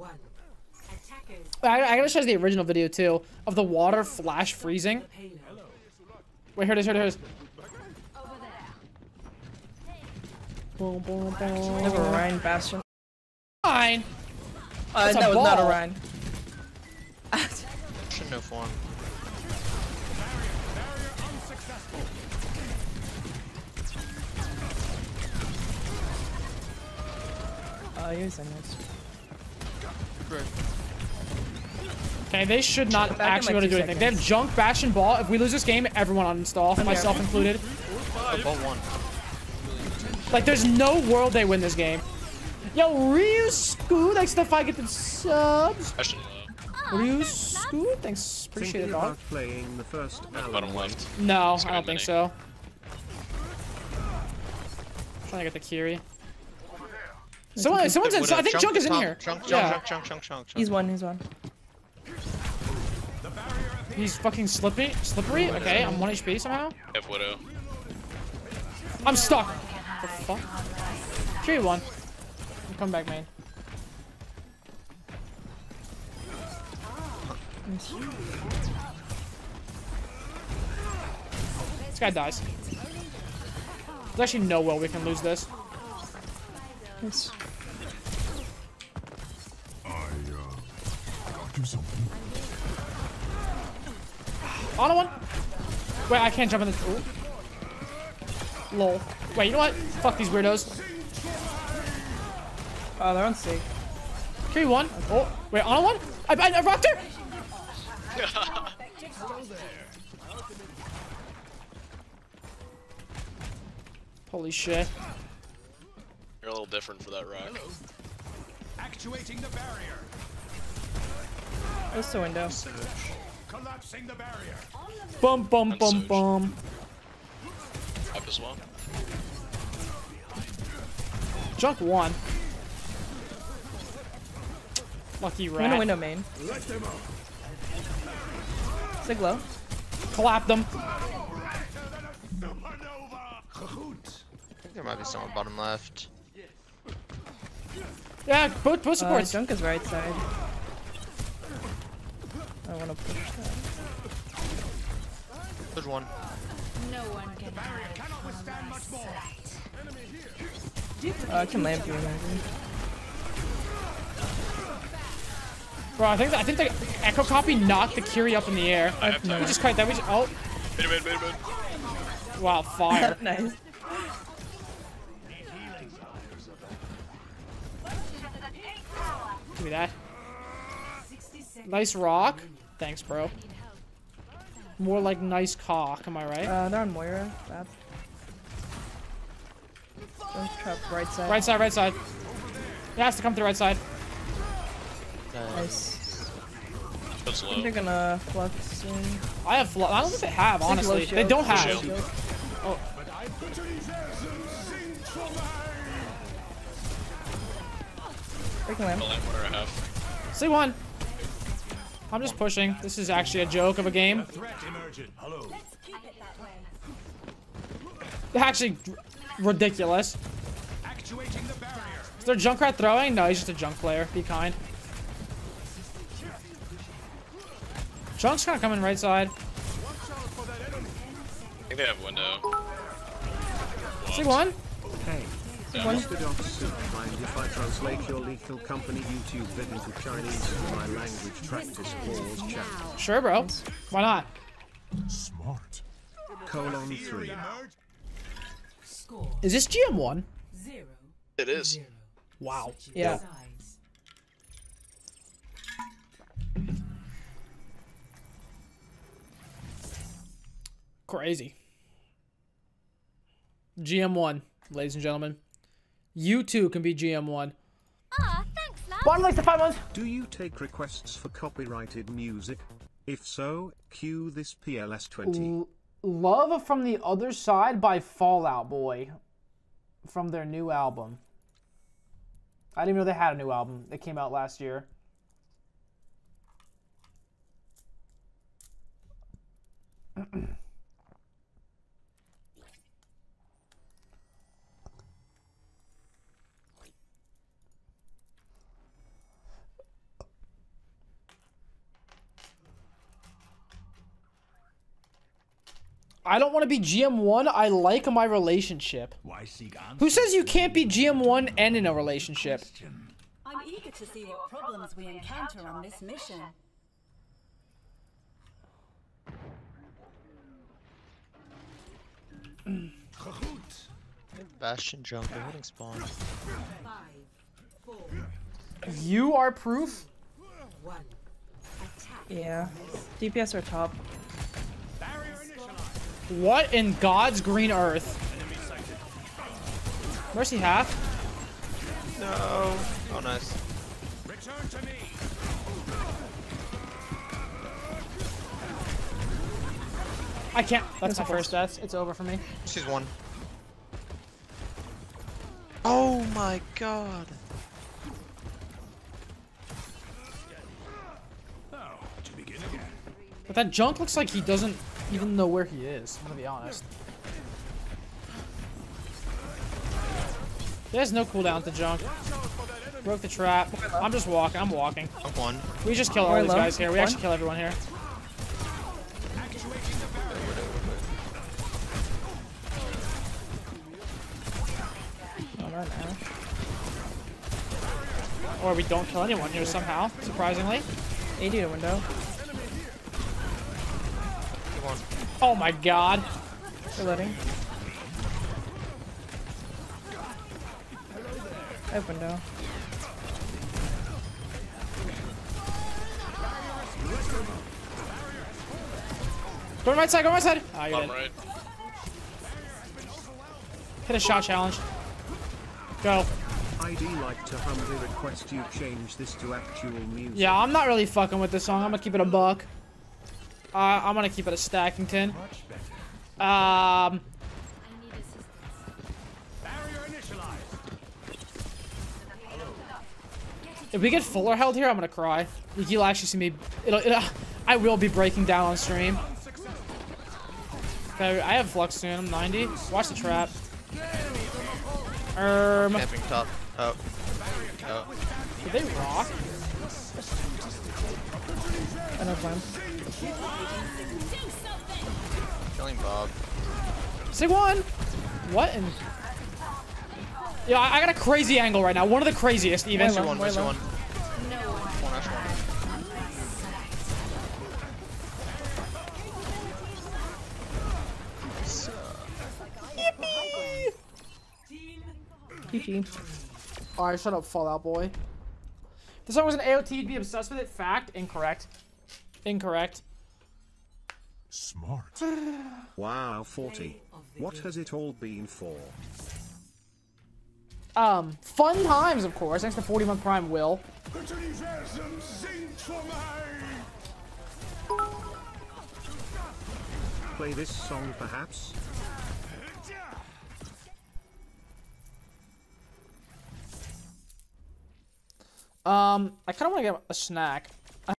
one. Attackers I, I gotta show you the original video too of the water flash freezing. Wait, here it is, here it is. Over there. Boom, boom, I a boom. Ryan Bastion. Fine. Uh, that was not a ball. Ryan. Shouldn't have won. Uh, here's a nice. Okay, they should not actually like go to do anything. They have junk, bash, and ball. If we lose this game, everyone uninstall, myself included. I one. Like, there's no world they win this game. Yo, Ryu Scoot, thanks to five gifted subs. I should Ryu Scoot, thanks, appreciate it, Thinking dog. playing the first bottom Alan Wake. left. No, I don't think be. so. Trying to get the Kiri. Someone, someone's in. What I think Chunk, Junk is in here. Chunk, chunk, Yeah, chunk, chunk, chunk, chunk, chunk. He's one. He's one. he's fucking slippy, slippery. Okay, uh, I'm one HP somehow. Have Widow. Uh. I'm stuck. The fuck? Kiri one. I'm coming back, man. This guy dies. There's actually no way we can lose this. Yes. On one. Wait, I can't jump in the. Ooh. Lol. Wait, you know what? Fuck these weirdos. Oh, they're on C. Kiri one. Oh, wait, on one. I, I, I rocked her. Holy shit. You're a little different for that rock. Actuating the barrier. What's the window? Collapsing the barrier. Bum bum bum bum. Up as well. Junk one. Lucky I'm gonna window main. Sig low. Clap them. Supernova. Hoot. I think there might be someone bottom left. Yeah, both both Uh, supports. junk is right side. I wanna push that. There's one. No one can hide Cannot withstand much more. Uh, I can lamp you maybe. Bro, I think I think the echo copy knocked the Kiri up in the air. I have We just quite that. We just oh Mid, mid, mid, mid. wow fire. nice. Give me that. Nice rock. Thanks, bro. More like nice cock. Am I right? Uh, they're on Moira. Bad. Junk trap right side. Right side, right side. It has to come through right side. Nice. That's I low. think they're gonna flux soon. I have. flux. I don't think they have. Sig low Honestly, they don't Sig have. low shield. Freaking lamp. The lamp water I have. See one. I'm just pushing. This is actually a joke of a game. Threat emergent. Hello. Actually, ridiculous. Actuating the barrier. Is there Junkrat throwing? No, he's just a junk player. Be kind. Junk's kind of coming right side. I think they have window. See one? Hey, Mr. Dog Soup, mind if I translate your lethal company YouTube vid into Chinese into my language practice pause chat? Sure, bro. Why not? Smart. Colon 3. Score Is this GM1? zero It is. zero. Wow. Yeah. Crazy. GM1, ladies and gentlemen. You too can be GM1. Ah, thanks, lad. One likes the five months. Do you take requests for copyrighted music? If so, cue this PLS 20. Love from the Other Side by Fall Out Boy from their new album. I didn't even know they had a new album. It came out last year. I don't want to be GM1. I like my relationship. Why seek answers? Who says you can't be GM1 and in a relationship? I'm eager to see what problems we encounter on this mission. Gegroet. Bastion junk. They're hitting spawn. Five, four, You are proof? one. Yeah. DPS are top. What in God's green earth? Mercy half? No. Oh, nice. Return to me. I can't. That's my first death. It's over for me. She's one. Oh my god. To begin again. But that junk looks like he doesn't even know where he is. I'm gonna be honest. There's no cooldown to junk. Broke the trap. I'm just walking. I'm walking. I'm one. We just kill all Very these low. guys here. We One. actually kill everyone here. Not Or we don't kill anyone here somehow, surprisingly. 80 to window. Good one. Oh my god. They're letting. I have window. Go to my side, go to my side. Ah, you're Bottom dead. right. Hit a shot challenge. Go. I'd like to humbly request you change this to actual music. Yeah, I'm not really fucking with this song. I'm gonna keep it a buck. Uh, I'm gonna keep it a Stackington. Um, I need assistance. Barrier initialized. if we get Fuller held here, I'm gonna cry. You'll actually see me. It'll, it'll, I will be breaking down on stream. Okay, I have flux soon. I'm 90. Watch the trap. Um, Camping top. Oh. Oh. did they rock? I know. Killing Bob. Sig one. What? In... Yeah, I I got a crazy angle right now. One of the craziest, even. Mercy low. one. Ash one. GG. Alright, shut up, Fall Out Boy. If this song was an AOT, you'd be obsessed with it. Fact, incorrect. Incorrect. Smart. Wow, 40. What has it all been for? Um, fun times, of course. Thanks to 40 month Prime Will. Play this song perhaps? Um, I kind of want to get a snack.